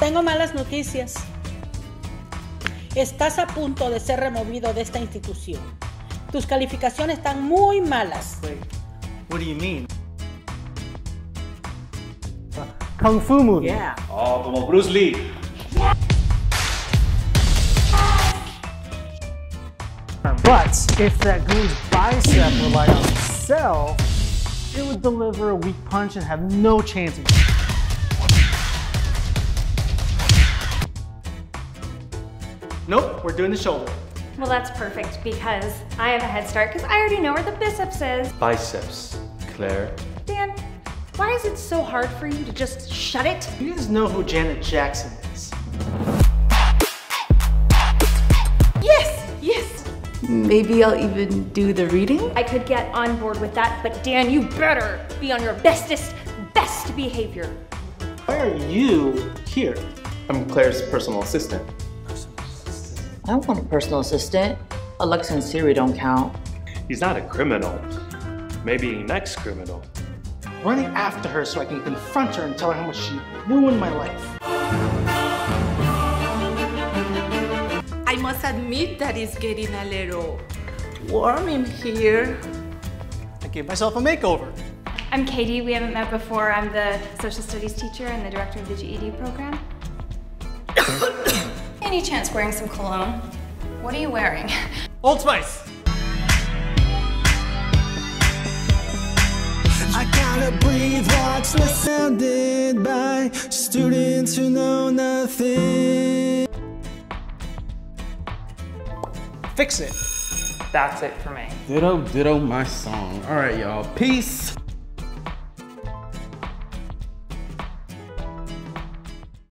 Tengo malas noticias. Estás a punto de ser removido de esta institución. Tus calificaciones están muy malas. Wait, what do you mean? Kung Fu movie. Yeah. Oh, como Bruce Lee. But if that goon's bicep relied on itself, it would deliver a weak punch and have no chance of. Nope, we're doing the shoulder. Well, that's perfect because I have a head start because I already know where the biceps is. Biceps. Clare. Dan, why is it so hard for you to just shut it? You guys know who Janet Jackson is. Yes, yes. Maybe I'll even do the reading? I could get on board with that, but Dan, you better be on your bestest, best behavior. Why are you here? I'm Clare's personal assistant. I don't want a personal assistant. Alexa and Siri don't count. He's not a criminal. Maybe next criminal. Running after her so I can confront her and tell her how much she ruined my life. I must admit that it's getting a little warm in here. I gave myself a makeover. I'm Katie. We haven't met before. I'm the social studies teacher and the director of the GED program. Any chance wearing some cologne? What are you wearing? Old Spice. I gotta breathe, watch the surrounded by students who know nothing. Fix it. That's it for me. Ditto, ditto my song. All right, y'all. Peace.